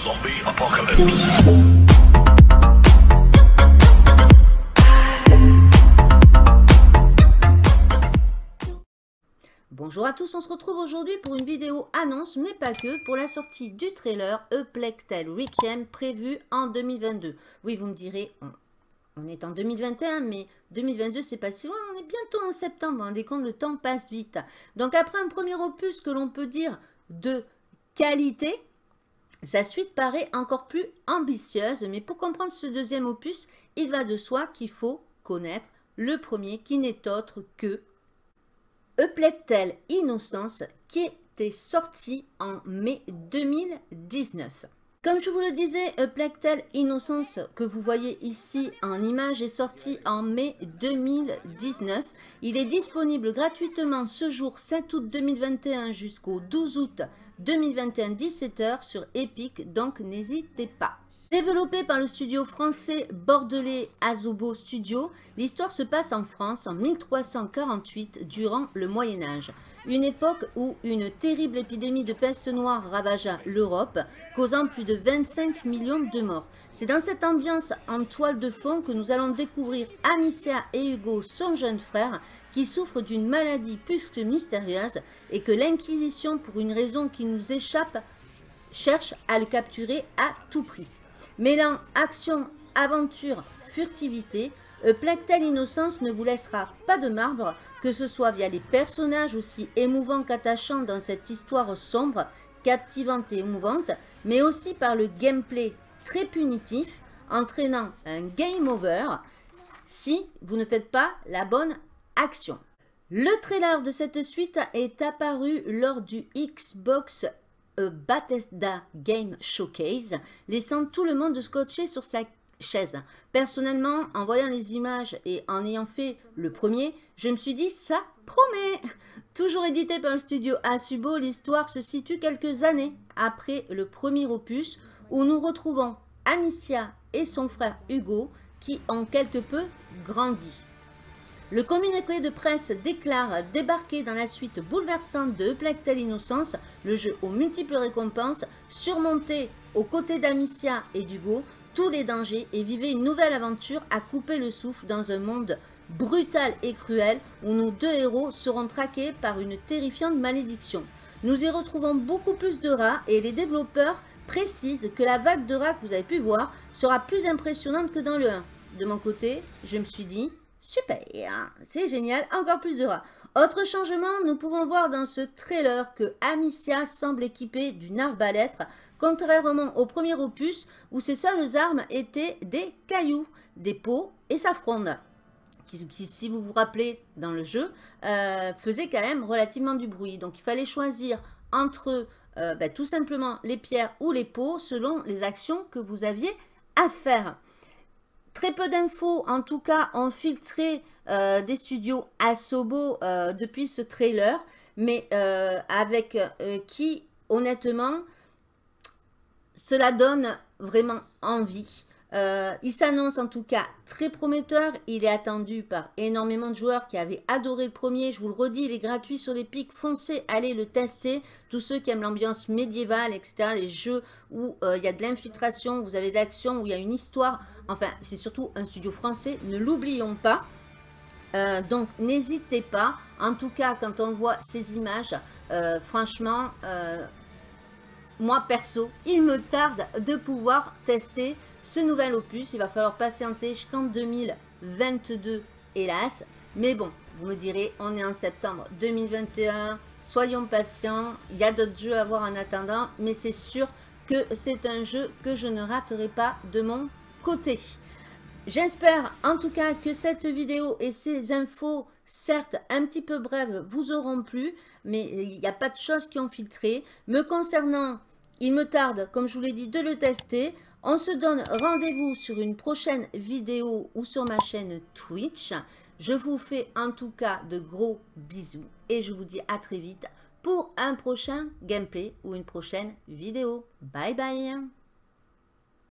Zombie apocalypse. Bonjour à tous, on se retrouve aujourd'hui pour une vidéo annonce, mais pas que, pour la sortie du trailer Plague Tale Requiem prévu en 2022. Oui, vous me direz, on, on est en 2021, mais 2022, c'est pas si loin, on est bientôt en septembre, vous vous le temps passe vite. Donc après un premier opus que l'on peut dire de qualité, sa suite paraît encore plus ambitieuse, mais pour comprendre ce deuxième opus, il va de soi qu'il faut connaître le premier qui n'est autre que Tale Innocence qui était sorti en mai 2019. Comme je vous le disais, Plague Tale Innocence que vous voyez ici en image est sorti en mai 2019. Il est disponible gratuitement ce jour 7 août 2021 jusqu'au 12 août 2021 17h sur Epic, donc n'hésitez pas. Développé par le studio français bordelais Azobo Studio, l'histoire se passe en France en 1348 durant le Moyen Âge, une époque où une terrible épidémie de peste noire ravagea l'Europe, causant plus de 25 millions de morts. C'est dans cette ambiance en toile de fond que nous allons découvrir Amicia et Hugo, son jeune frère, qui souffrent d'une maladie plus que mystérieuse et que l'Inquisition, pour une raison qui nous échappe, cherche à le capturer à tout prix. Mêlant action, aventure, furtivité, Plague Tale Innocence ne vous laissera pas de marbre, que ce soit via les personnages aussi émouvants qu'attachants dans cette histoire sombre, captivante et émouvante, mais aussi par le gameplay très punitif, entraînant un game over si vous ne faites pas la bonne action. Le trailer de cette suite est apparu lors du Xbox Bethesda Game Showcase, laissant tout le monde scotché sur sa chaise. Personnellement, en voyant les images et en ayant fait le premier, je me suis dit ça promet. Toujours édité par le studio Asubo, l'histoire se situe quelques années après le premier opus où nous retrouvons Amicia et son frère Hugo qui ont quelque peu grandi. Le communiqué de presse déclare débarquer dans la suite bouleversante de Tale Innocence, le jeu aux multiples récompenses, surmonter aux côtés d'Amicia et d'Hugo tous les dangers et vivez une nouvelle aventure à couper le souffle dans un monde brutal et cruel où nos deux héros seront traqués par une terrifiante malédiction. Nous y retrouvons beaucoup plus de rats et les développeurs précisent que la vague de rats que vous avez pu voir sera plus impressionnante que dans le 1. De mon côté, je me suis dit, Super, c'est génial, encore plus de rats. Autre changement, nous pouvons voir dans ce trailer que Amicia semble équipée d'une arbalète, contrairement au premier opus où ses seules armes étaient des cailloux, des pots et sa fronde. Qui, si vous vous rappelez dans le jeu, euh, faisait quand même relativement du bruit. Donc il fallait choisir entre euh, ben, tout simplement les pierres ou les pots selon les actions que vous aviez à faire. Très peu d'infos, en tout cas, ont filtré euh, des studios Asobo euh, depuis ce trailer, mais euh, avec qui, honnêtement, cela donne vraiment envie. Il s'annonce en tout cas très prometteur. Il est attendu par énormément de joueurs qui avaient adoré le premier. Je vous le redis, il est gratuit sur les pics. Foncez, allez le tester. Tous ceux qui aiment l'ambiance médiévale, etc. Les jeux où il y a de l'infiltration, vous avez de l'action, où il y a une histoire. Enfin, c'est surtout un studio français, ne l'oublions pas. Euh, donc, n'hésitez pas. En tout cas, quand on voit ces images, euh, franchement, euh, moi perso, il me tarde de pouvoir tester ce nouvel opus. Il va falloir patienter jusqu'en 2022, hélas. Mais bon, vous me direz, on est en septembre 2021. Soyons patients. Il y a d'autres jeux à voir en attendant. Mais c'est sûr que c'est un jeu que je ne raterai pas de mon côté. J'espère en tout cas que cette vidéo et ces infos, certes un petit peu brèves, vous auront plu, mais il n'y a pas de choses qui ont filtré. Me concernant, il me tarde, comme je vous l'ai dit, de le tester. On se donne rendez-vous sur une prochaine vidéo ou sur ma chaîne Twitch. Je vous fais en tout cas de gros bisous et je vous dis à très vite pour un prochain gameplay ou une prochaine vidéo. Bye bye